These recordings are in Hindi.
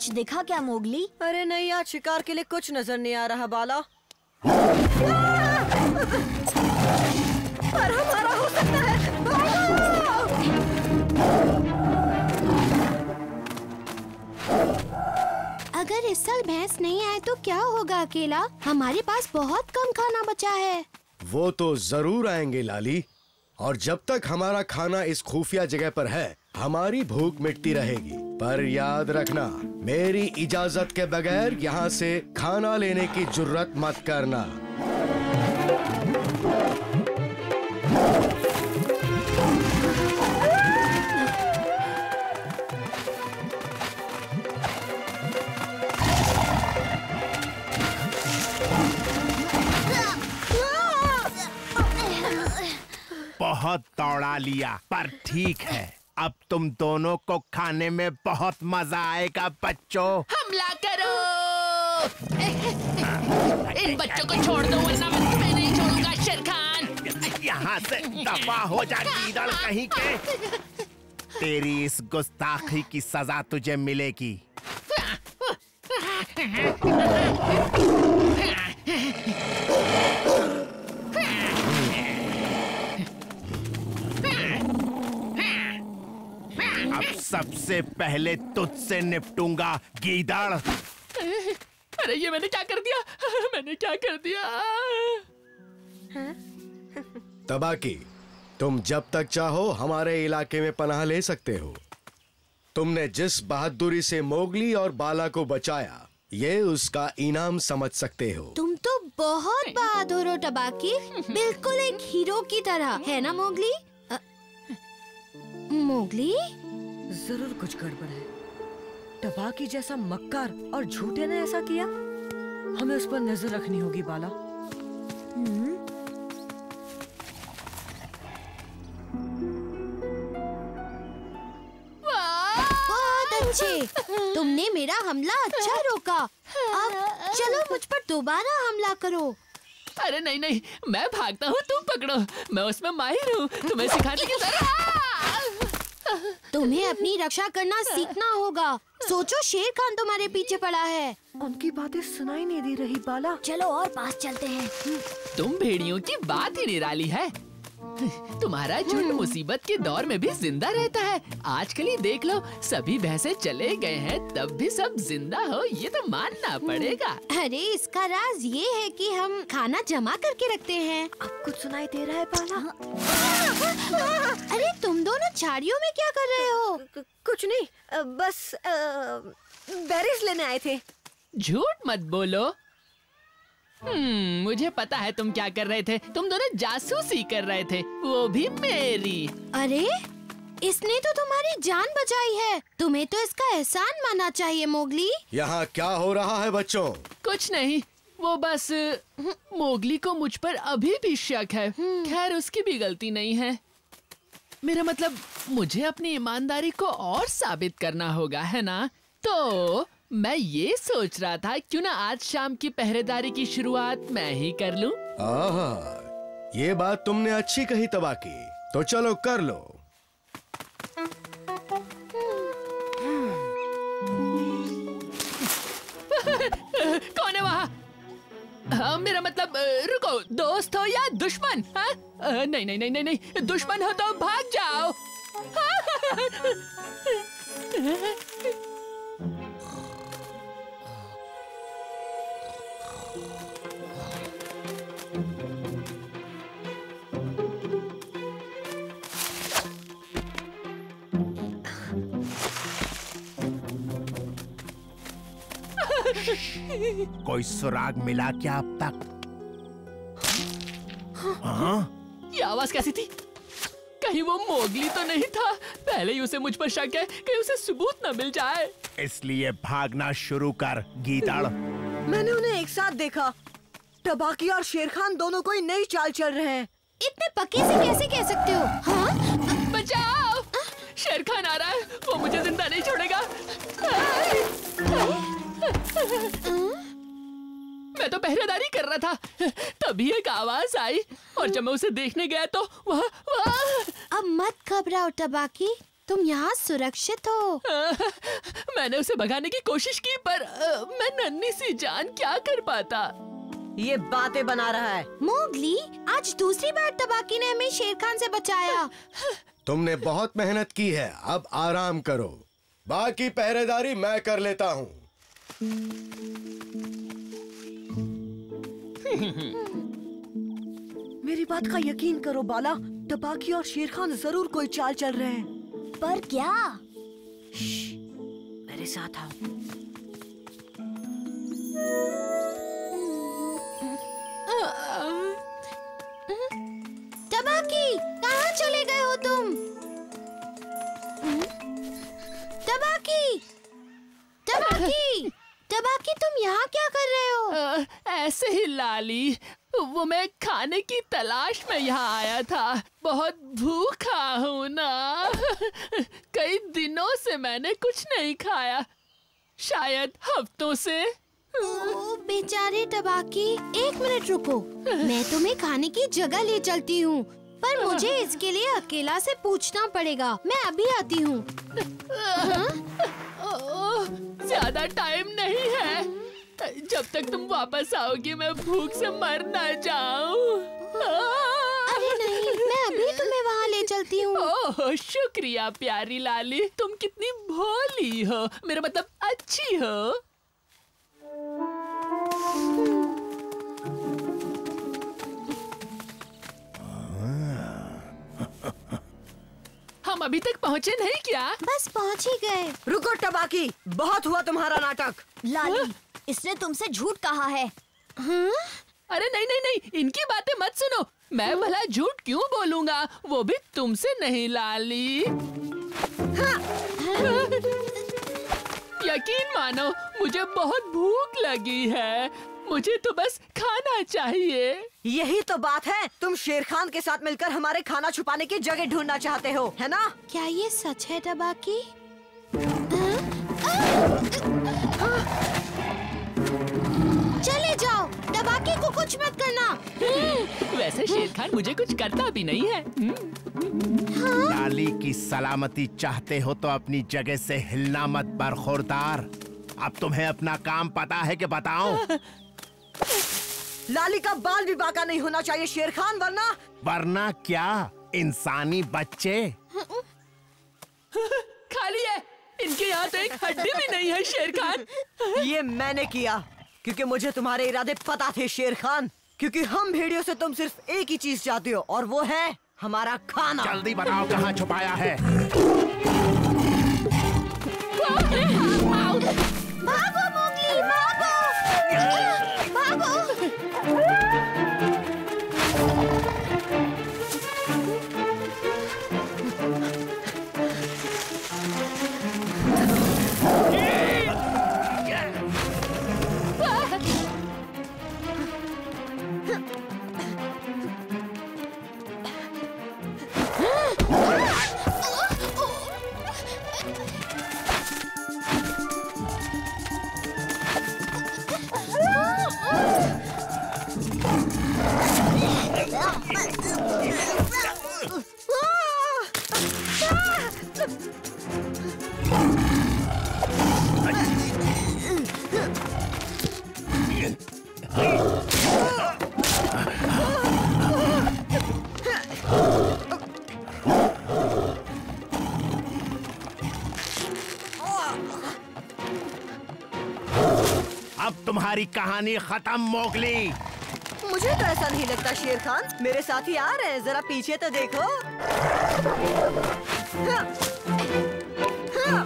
कुछ दिखा क्या मोगली? अरे नहीं आज शिकार के लिए कुछ नज़र नहीं आ रहा बाला। पर हमारा हो सकता है। अगर इस साल भैंस नहीं आए तो क्या होगा अकेला? हमारे पास बहुत कम खाना बचा है। वो तो ज़रूर आएँगे लाली। और जब तक हमारा खाना इस खुफिया जगह पर है हमारी भूख मिटती रहेगी, पर याद रखना, मेरी इजाज़त के बगैर यहाँ से खाना लेने की ज़रूरत मत करना। बहुत दौड़ा लिया, पर ठीक है। अब तुम दोनों को खाने में बहुत मज़ा आएगा बच्चों। हमला करो। इन बच्चों को छोड़ दो वरना मैं तुम्हें नहीं छोड़ूँगा शेर खान यहाँ से दफ़ा हो जा गीदड़ कहीं के। तेरी इस गुस्ताखी की सजा तुझे मिलेगी। सबसे पहले तुझसे निपटूँगा गीदड़। अरे ये मैंने क्या कर दिया? मैंने क्या कर दिया? तबाकी तुम जब तक चाहो हमारे इलाके में पनाह ले सकते हो। तुमने जिस बहादुरी से मोगली और बाला को बचाया ये उसका इनाम समझ सकते हो। तुम तो बहुत बहादुर हो टबाकी बिल्कुल एक हीरो की तरह है ना मोगली? मोगली? ज़रूर कुछ गड़बड़ है। टबाकी जैसा मक्कार और झूठे ने ऐसा किया? हमें उस पर नज़र रखनी होगी बाला। बहुत अच्छे। तुमने मेरा हमला अच्छा रोका। अब चलो मुझ पर दोबारा हमला करो। अरे नहीं नहीं मैं भागता हूँ तुम पकड़ो। मैं उसमें माहिर हूँ। तुम्हें सिखाने की ज़रूरत तुम्हें अपनी रक्षा करना सीखना होगा। सोचो शेर खान तुम्हारे पीछे पड़ा है। उनकी बातें सुनाई नहीं दे रही बाला। चलो और पास चलते हैं। तुम भेड़ियों की बात ही निराली है। तुम्हारा झुंड मुसीबत के दौर में भी ज़िंदा रहता है। आजकल ही देख लो सभी भैंसे चले गए हैं तब भी सब ज़िंदा हो ये तो मानना पड़ेगा। अरे इसका राज ये है कि हम खाना जमा करके रखते हैं। अब कुछ सुनाई दे रहा है पाला। अरे तुम दोनों झाड़ियों में क्या कर रहे हो? कुछ नहीं बस बेरीज लेने आए थे। झूठ मत बोलो। हम्म मुझे पता है तुम क्या कर रहे थे। तुम दोनों जासूसी कर रहे थे। वो भी मेरी। अरे इसने तो तुम्हारी जान बचाई है। तुम्हें तो इसका एहसान मानना चाहिए मोगली। यहाँ क्या हो रहा है बच्चों? कुछ नहीं। वो बस मोगली को मुझ पर अभी भी शक है। खैर उसकी भी गलती नहीं है। मेरा मतलब मुझे अपनी ईमानदारी को और साबित करना होगा है ना? तो मैं ये सोच रहा था क्यों ना आज शाम की पहरेदारी की शुरुआत मैं ही कर लूँ। आहा, ये बात तुमने अच्छी कही तबाकी तो चलो कर लो। कौन है वहाँ? हाँ, मेरा मतलब रुको दोस्त हो या दुश्मन? हाँ? नहीं नहीं नहीं नहीं नहीं दुश्मन हो तो भाग जाओ। कोई सुराग मिला क्या अब तक? हाँ? ये आवाज़ कैसी थी? कहीं वो मोगली तो नहीं था? पहले ही उसे मुझ पर शक है कहीं उसे सबूत न मिल जाए। इसलिए भागना शुरू कर गीदड़। मैंने उन्हें एक साथ देखा। टबाकी और शेर खान दोनों कोई नई चाल चल रहे हैं। इतने पक्के से कैसे कह सकते हो? हाँ? बचाओ! शेर खान आ रहा है। वो मुझे ज़िंदा नहीं छोड़ेगा। मैं तो पहरेदारी कर रहा था। तभी एक आवाज़ आई और जब मैं उसे देखने गया तो वहाँ वहाँ। अब मत घबराओ टबाकी तुम यहाँ सुरक्षित हो। आ, मैंने उसे भगाने की कोशिश की पर अ, मैं नन्ही सी जान क्या कर पाता। ये बातें बना रहा है। मोगली आज दूसरी बार तबाकी ने हमें शेर खान से बचाया। तुमने बहुत मेहनत की है अब आराम करो। बाकी पहरेदारी मैं कर लेता हूँ। मेरी बात का यकीन करो बाला। टबाकी और शेर खान ज़रूर कोई चाल चल रहे हैं। पर क्या? मेरे साथ आओ। तबाकी कहाँ चले गए हो तुम? तबाकी तबाकी तबाकी तुम यहाँ क्या कर रहे हो? अ, ऐसे ही लाली। वो मैं खाने की तलाश में यहाँ आया था। बहुत भूखा हूँ ना। कई दिनों से मैंने कुछ नहीं खाया। शायद हफ्तों से। ओ बेचारे तबाकी। एक मिनट रुको। मैं तुम्हें खाने की जगह ले चलती हूँ। पर मुझे इसके लिए अकेला से पूछना पड़ेगा। मैं अभी आती हूँ। ज़्यादा टाइम नहीं है। जब तक तुम वापस आओगी मैं भूख से मर न जाऊँ। अरे नहीं मैं अभी तुम्हें वहाँ ले चलती हूँ। ओह शुक्रिया प्यारी लाली। तुम कितनी भोली हो। मेरा मतलब अच्छी हो। हम अभी तक पहुँचे नहीं क्या? बस पहुँच ही गए। रुको टबाकी बहुत हुआ तुम्हारा नाटक। लाली इसने तुमसे झूठ कहा है। अरे नहीं नहीं नहीं इनकी बातें मत सुनो। मैं भला झूठ क्यों बोलूँगा? वो भी तुमसे नहीं लाली। यकीन मानो मुझे बहुत भूख लगी है। मुझे तो बस खाना चाहिए। यही तो बात है। तुम शेर खान के साथ मिलकर हमारे खाना छुपाने की जगह ढूंढना चाहते हो है ना? क्या ये सच है तबाकी चले जाओ। तबाकी को कुछ मत करना। वैसे शेर खान मुझे कुछ करता भी नहीं है। हम्म, लाली की सलामती चाहते हो तो अपनी जगह से हिलना मत बरखोरदार। अब तुम्हें अपना काम पता है कि बताओ लाली का बाल भी बाका नहीं होना चाहिए शेर खान वरना वरना क्या? इंसानी बच्चे। खाली है। इनके यहाँ तो एक हड्डी भी नहीं है शेर खान ये मैंने किया। क्योंकि मुझे तुम्हारे इरादे पता थे शेर खान। क्योंकि हम भेड़ियों से तुम सिर्फ़ एक ही चीज़ चाहते हो और वो है हमारा खाना। जल्दी बताओ कहाँ छुपाया है। अब तुम्हारी कहानी खत्म मोगली मुझे तो ऐसा नहीं लगता शेर खान मेरे साथ ही आ रहे हैं जरा पीछे तो देखो हाँ। हाँ।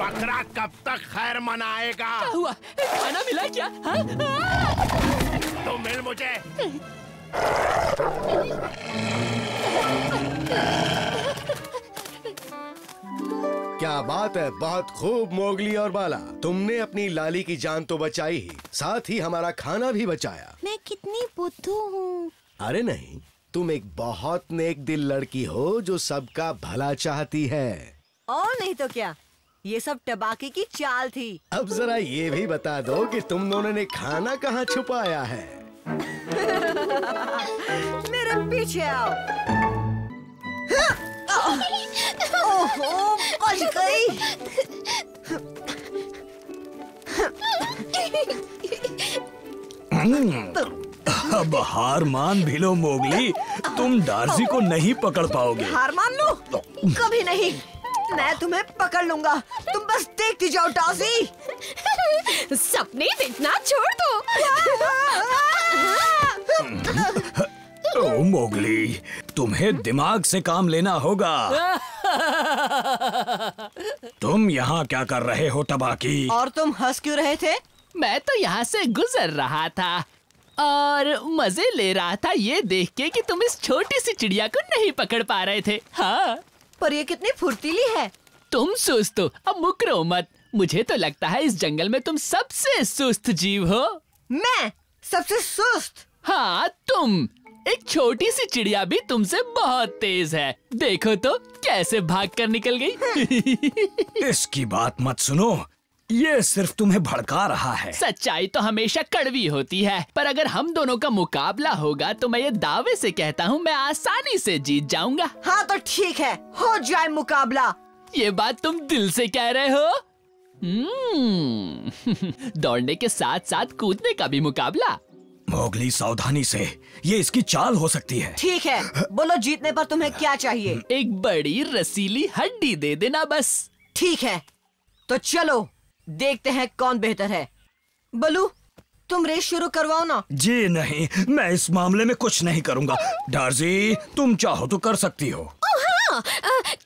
बकरा कब तक खैर मनाएगा क्या हुआ खाना मिला क्या हाँ? हाँ? तो मिल मुझे क्या बात है? बहुत खूब मोगली और बाला। तुमने अपनी लाली की जान तो बचाई ही साथ ही हमारा खाना भी बचाया। मैं कितनी बुद्धू हूँ। अरे नहीं तुम एक बहुत नेक दिल लड़की हो जो सबका भला चाहती है। और नहीं तो क्या? ये सब टबाकी की चाल थी। अब जरा ये भी बता दो कि तुम दोनों ने खाना कहाँ छुपाया है। मेरे पीछे आओ। ओहो बच गई। अब हार मान भी लो मोगली। तुम डार्सी को नहीं पकड़ पाओगे। हार मान लो? कभी नहीं। मैं तुम्हें पकड़ लूँगा। तुम बस देखती जाओ टासी सपने देखना छोड़ दो। ओ मोगली तुम्हें दिमाग से काम लेना होगा। तुम यहाँ क्या कर रहे हो तबाकी? और तुम हंस क्यों रहे थे? मैं तो यहाँ से गुजर रहा था और मज़े ले रहा था ये देख के कि तुम इस छोटी सी चिड़िया को नहीं पकड़ पा रहे थे। हाँ। पर ये कितनी फुर्तीली है। तुम सुस्त हो अब मुकरो मत। मुझे तो लगता है इस जंगल में तुम सबसे सुस्त जीव हो। मैं सबसे सुस्त? हाँ तुम। एक छोटी सी चिड़िया भी तुमसे बहुत तेज है। देखो तो कैसे भाग कर निकल गई। इसकी बात मत सुनो। ये सिर्फ़ तुम्हें भड़का रहा है। सच्चाई तो हमेशा कड़वी होती है। पर अगर हम दोनों का मुकाबला होगा तो मैं ये दावे से कहता हूँ मैं आसानी से जीत जाऊँगा। हाँ तो ठीक है। हो जाए मुकाबला। ये बात तुम दिल से कह रहे हो? हम्म, दौड़ने के साथ साथ कूदने का भी मुकाबला। मोगली सावधानी से ये इसकी चाल हो सकती है। ठीक है बोलो जीतने पर तुम्हें क्या चाहिए? एक बड़ी रसीली हड्डी दे देना बस। ठीक है तो चलो देखते हैं कौन बेहतर है। बलू तुम रेस शुरू करवाओ ना। जी नहीं मैं इस मामले में कुछ नहीं करूँगा। डार्जी तुम चाहो तो कर सकती हो। हाँ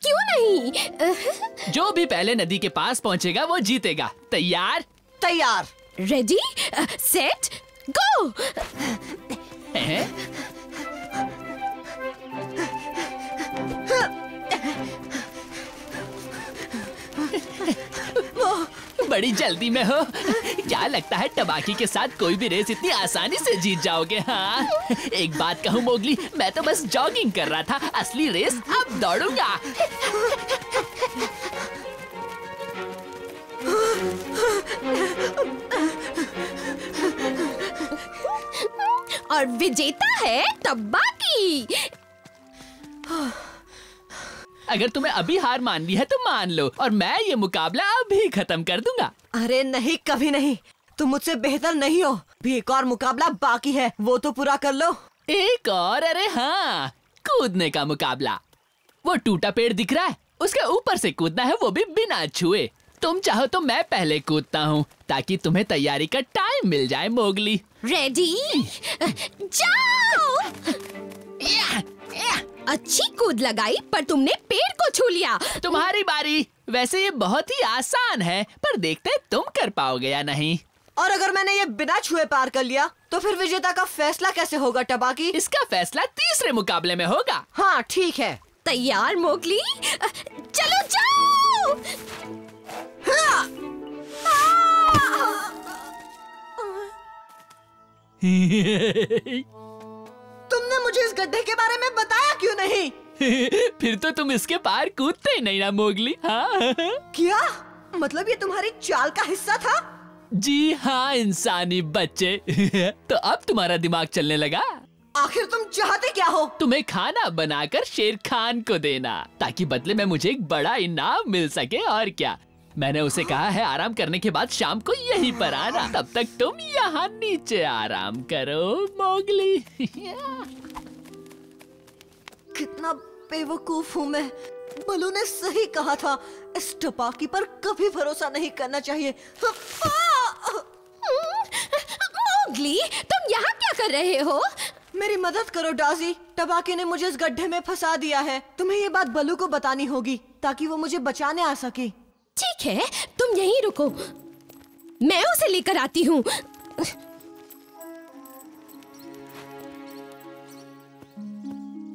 क्यों नहीं? जो भी पहले नदी के पास पहुंचेगा वो जीतेगा। तैयार? तैयार। रेडी सेट हैं? बड़ी जल्दी में हो। क्या लगता है टबाकी के साथ कोई भी रेस इतनी आसानी से जीत जाओगे हाँ? एक बात कहूँ, मोगली, मैं तो बस जॉगिंग कर रहा था। असली रेस अब दौड़ूँगा। और विजेता है तब्बाकी। अगर तुम्हें अभी हार मान ली है तो मान लो और मैं ये मुकाबला अभी खत्म कर दूँगा। अरे नहीं कभी नहीं। तुम मुझसे बेहतर नहीं हो। भी एक और मुकाबला बाकी है वो तो पूरा कर लो। एक और अरे हाँ कूदने का मुकाबला। वो टूटा पेड़ दिख रहा है उसके ऊपर से कूदना है वो भी बिना छुए। तुम चाहो तो मैं पहले कूदता हूँ ताकि तुम्हें तैयारी का टाइम मिल जाए मोगली। रेडी जाओ! या, या, अच्छी कूद लगाई पर तुमने पेड़ को छू लिया। तुम्हारी बारी। वैसे ये बहुत ही आसान है पर देखते हैं तुम कर पाओगे या नहीं। और अगर मैंने ये बिना छुए पार कर लिया तो फिर विजेता का फैसला कैसे होगा टबाकी? इसका फैसला तीसरे मुकाबले में होगा। हाँ ठीक है। तैयार मोगली? चलो जाओ! तुमने मुझे इस गड्ढे के बारे में बताया क्यों नहीं? फिर तो तुम इसके पार कूदते ही नहीं ना मोगली हाँ? क्या? मतलब ये तुम्हारी चाल का हिस्सा था? जी हाँ इंसानी बच्चे। तो अब तुम्हारा दिमाग चलने लगा। आखिर तुम चाहते क्या हो? तुम्हें खाना बनाकर शेर खान को देना ताकि बदले में मुझे एक बड़ा इनाम मिल सके और क्या? मैंने उसे कहा है आराम करने के बाद शाम को यहीं पर आना। तब तक तुम यहाँ नीचे आराम करो मोगली। कितना बेवकूफ़ हूँ मैं। बलू ने सही कहा था इस टपाकी पर कभी भरोसा नहीं करना चाहिए। मोगली तुम यहाँ क्या कर रहे हो? मेरी मदद करो डाजी। टबाकी ने मुझे इस गड्ढे में फंसा दिया है। तुम्हें ये बात बलू को बतानी होगी ताकि वो मुझे बचाने आ सके। ठीक है? तुम यहीं रुको। मैं उसे लेकर आती हूँ।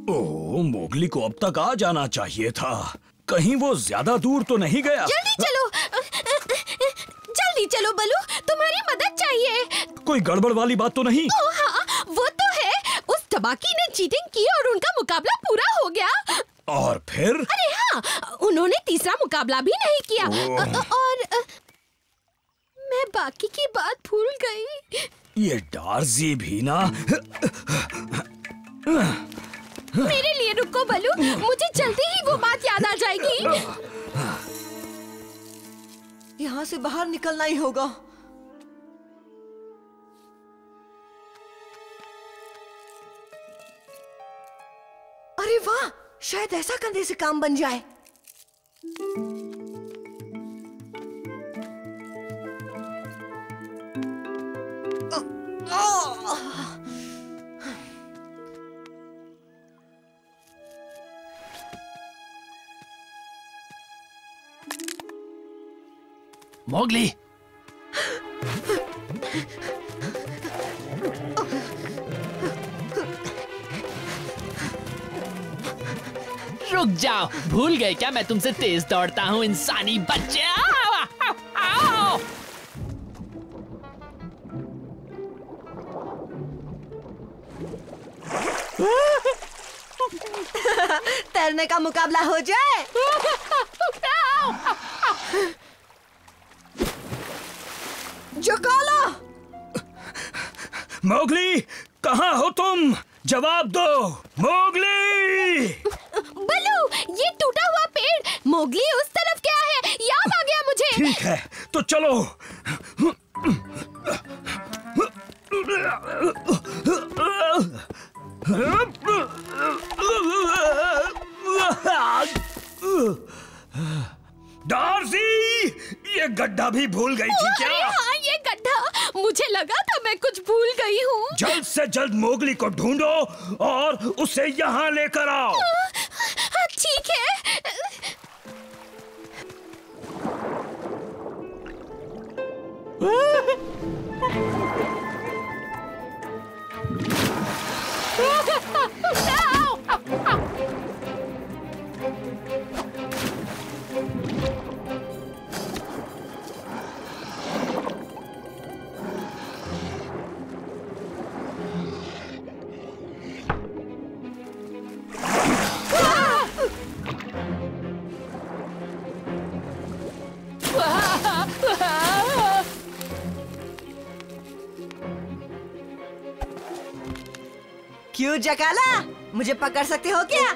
ओह मोगली को अब तक आ जाना चाहिए था। कहीं वो ज़्यादा दूर तो नहीं गया? जल्दी चलो। जल्दी चलो बलू। तुम्हारी मदद चाहिए। कोई गड़बड़ वाली बात तो नहीं? ओ हाँ वो तो है। उस तबाकी ने चीटिंग की और उनका मुकाबला पूरा हो गया। और फिर? अरे हाँ उन्होंने तीसरा मुकाबला भी नहीं किया। और मैं बाकी की बात भूल गई। ये डार्जी भी ना? मेरे लिए रुको बलू मुझे जल्दी ही वो बात याद आ जाएगी। यहाँ से बाहर निकलना ही होगा। अरे वाह! शायद ऐसा करने से काम बन जाए। मोगली जाओ। भूल गए क्या मैं तुमसे तेज दौड़ता हूँ इंसानी बच्चे? आओ, आओ, आओ। तैरने का मुकाबला हो जाए। जकाला मोगली कहाँ हो तुम? जवाब दो मोगली बलू ये टूटा हुआ पेड़ मोगली उस तरफ़ क्या है। याद आ गया मुझे। ठीक है तो चलो। डार्सी ये गड्ढा भी भूल गई थी क्या? हाँ ये गड्ढा। मुझे लगा था मैं कुछ भूल गई हूँ। जल्द से जल्द मोगली को ढूंढो और उसे यहाँ लेकर आओ। हाँ, क्यों जकाला? मुझे पकड़ सकते हो क्या?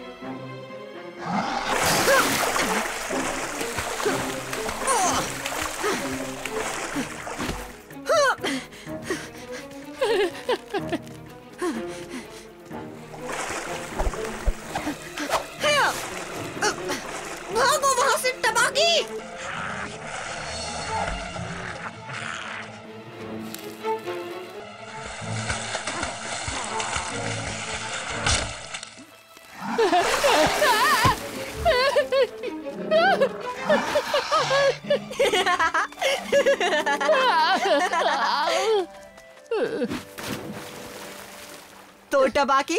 तो टबाकी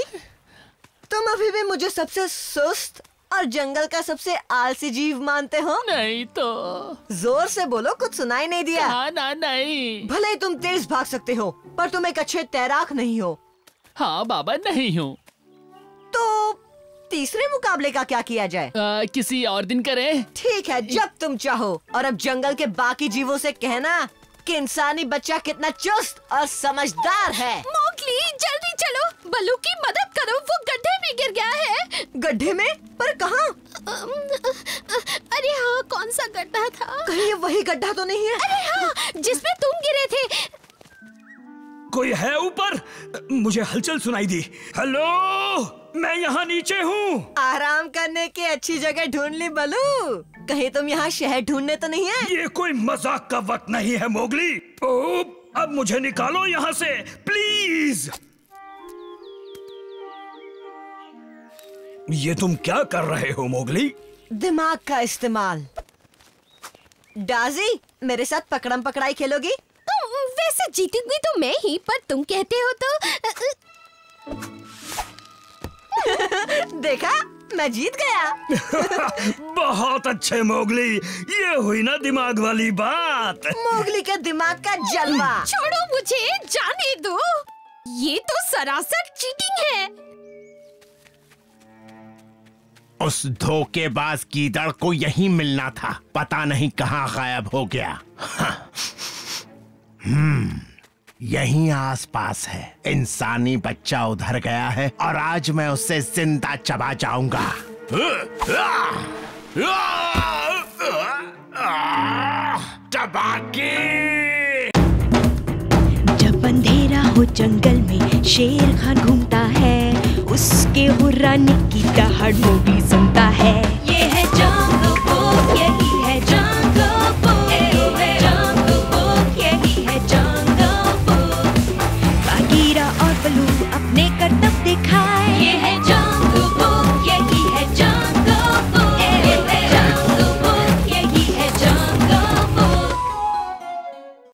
तुम अभी भी मुझे सबसे सुस्त और जंगल का सबसे आलसी जीव मानते हो? नहीं तो। ज़ोर से बोलो कुछ सुनाई नहीं दिया। हाँ ना नहीं। भले ही तुम तेज भाग सकते हो पर तुम एक अच्छे तैराक नहीं हो। हाँ बाबा नहीं हूँ। तो तीसरे मुकाबले का क्या किया जाए? आ, किसी और दिन करें। ठीक है जब तुम चाहो। और अब जंगल के बाकी जीवों से कहना कि इंसानी बच्चा कितना चुस्त और समझदार है। बलू की मदद करो वो गड्ढे में गिर गया है। गड्ढे में? पर कहाँ? अरे हाँ कौन सा गड्ढा था? कहीं ये वही गड्ढा तो नहीं है? अरे हाँ जिसमें तुम गिरे थे। कोई है ऊपर? मुझे हलचल सुनाई दी। हेलो मैं यहाँ नीचे हूँ। आराम करने की अच्छी जगह ढूंढ ली बलू। कहीं तुम यहाँ शहर ढूँढने तो नहीं है? ये कोई मज़ाक का वक्त नहीं है मोगली। ओ, अब मुझे निकालो यहाँ से प्लीज़। ये तुम क्या कर रहे हो मोगली? दिमाग का इस्तेमाल। डाजी मेरे साथ पकड़म पकड़ाई खेलोगी? वैसे जीतूँगी तो मैं ही पर तुम कहते हो तो देखा? मैं जीत गया। बहुत अच्छे मोगली। ये हुई ना दिमाग वाली बात। मोगली के दिमाग का जलवा। छोड़ो मुझे जाने दो। ये तो सरासर चीटिंग है। उस धोखेबाज गीदड़ को यही मिलना था। पता नहीं कहाँ गायब हो गया। हाँ। हम्म यहीं आसपास है। इंसानी बच्चा उधर गया है और आज मैं उसे ज़िंदा चबा जाऊँगा। जब अंधेरा हो जंगल में शेर खान घूमता है उसके उड़ाने की दहाड़ वो भी सुनता है। ये है जंगल।